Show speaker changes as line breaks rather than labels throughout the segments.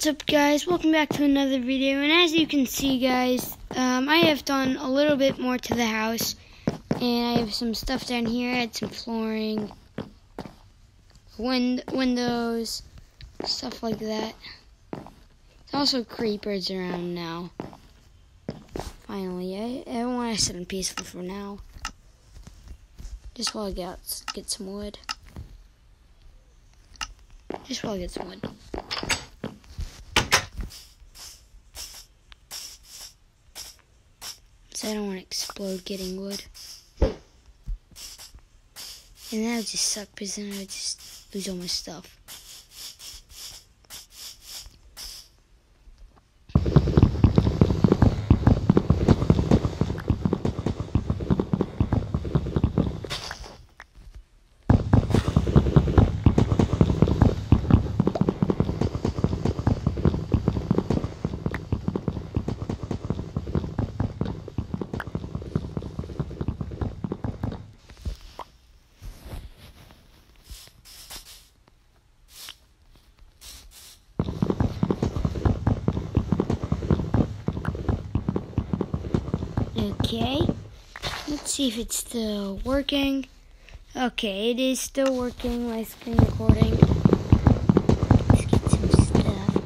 What's up guys, welcome back to another video, and as you can see guys, um, I have done a little bit more to the house, and I have some stuff down here, I had some flooring, wind windows, stuff like that. There's also creepers around now. Finally, I, I want to sit in peaceful for now. Just while I get, get some wood. Just while I get some wood. So I don't want to explode getting wood. And that would just suck because then I would just lose all my stuff. Okay, let's see if it's still working. Okay, it is still working, my screen recording. Let's get some stuff.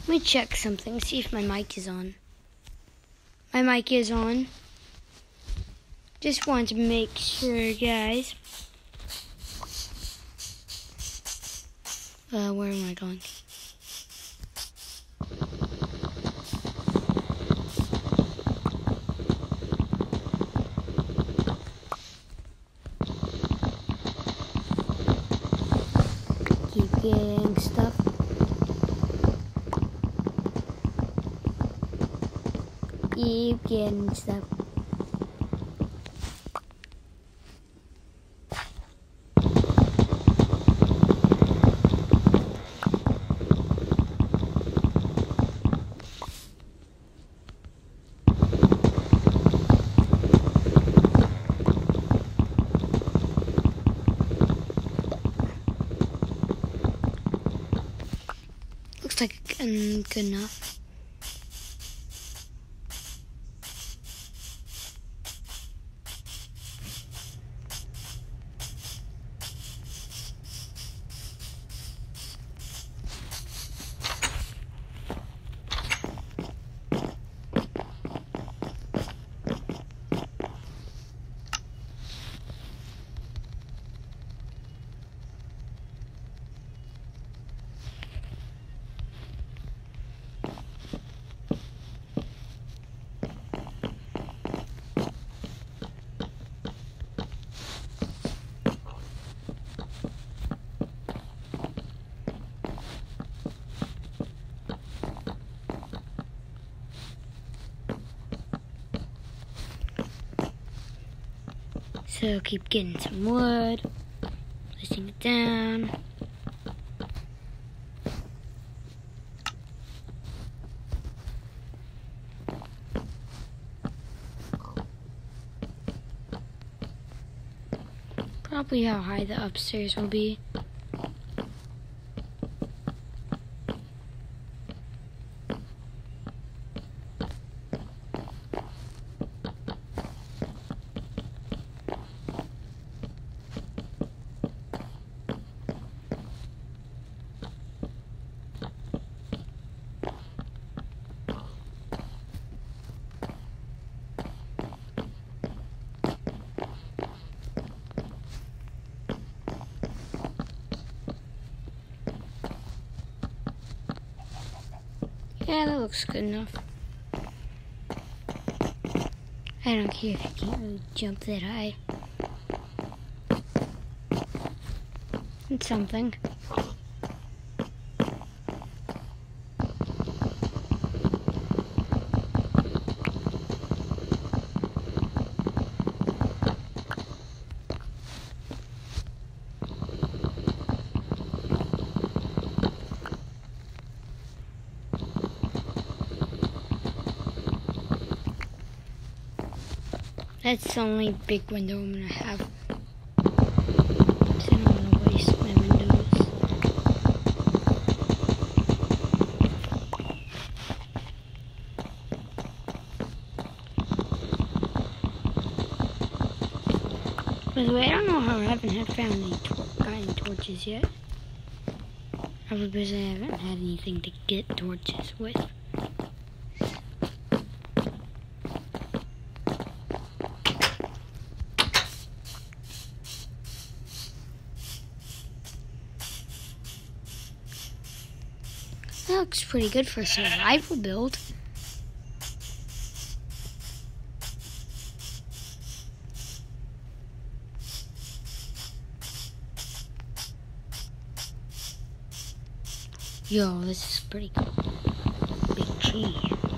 Let me check something, see if my mic is on. My mic is on. Just want to make sure, guys. Uh, where am I going? Keep getting stuff. Keep getting stuff. Looks like good enough. So keep getting some wood, placing it down. Probably how high the upstairs will be. Yeah, that looks good enough. I don't care if you can't really jump that high. It's something. That's the only big window I'm gonna have. I don't wanna waste my windows. By the way, I don't know how I haven't had found any tor gotten torches yet. Probably because I haven't had anything to get torches with. That looks pretty good for a survival build. Yo, this is pretty cool. Big tree.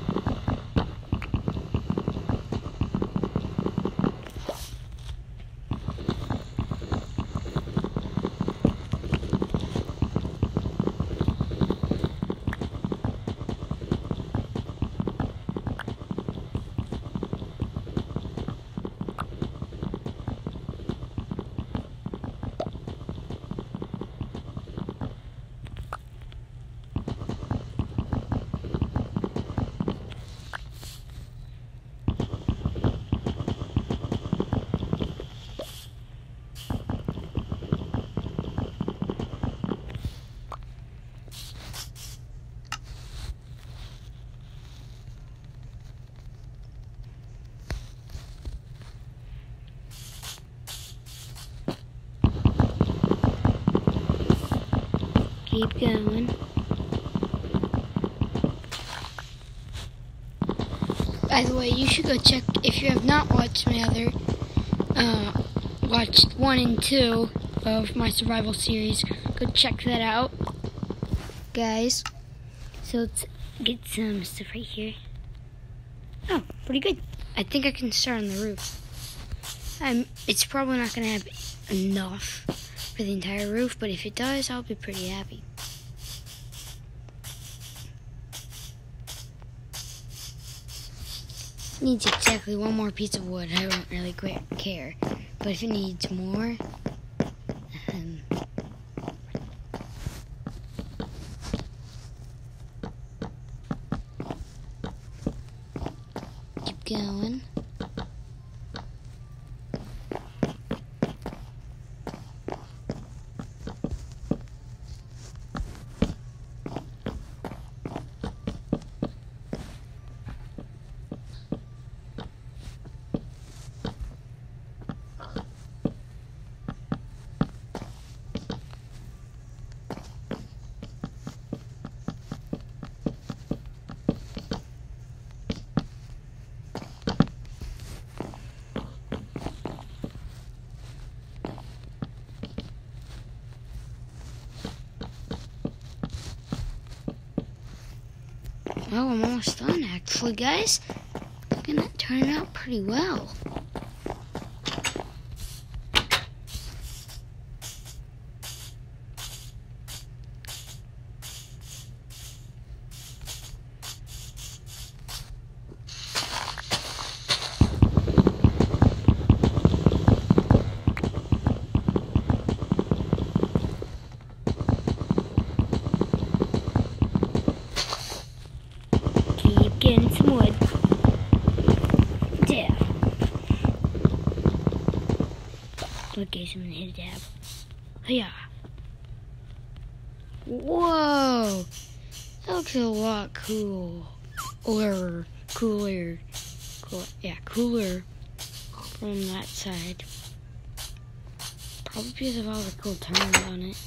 Keep going. By the way, you should go check if you have not watched my other, uh, watched one and two of my survival series. Go check that out, guys. So let's get some stuff right here. Oh, pretty good. I think I can start on the roof. I'm, it's probably not gonna have enough for the entire roof, but if it does, I'll be pretty happy. Needs exactly one more piece of wood. I don't really care, but if it needs more, um, keep going. I'm almost done actually, guys. Looking at turning out pretty well. Keep getting some wood. Dab. Hit a dab. Yeah. Whoa! That looks a lot cool. Or cooler. Cool. Yeah, cooler from that side. Probably because of all the cool turns on it.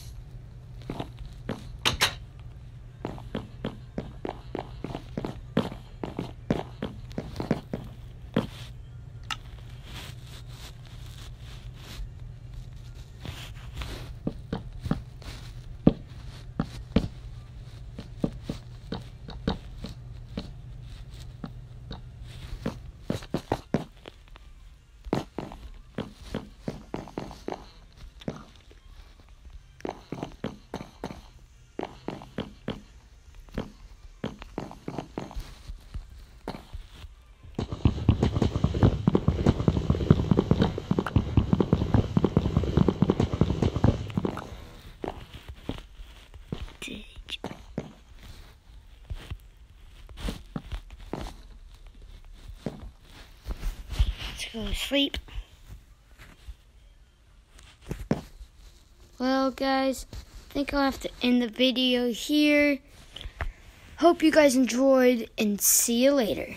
Go to sleep.
Well, guys, I think I'll have to end the video here. Hope you guys enjoyed and see you later.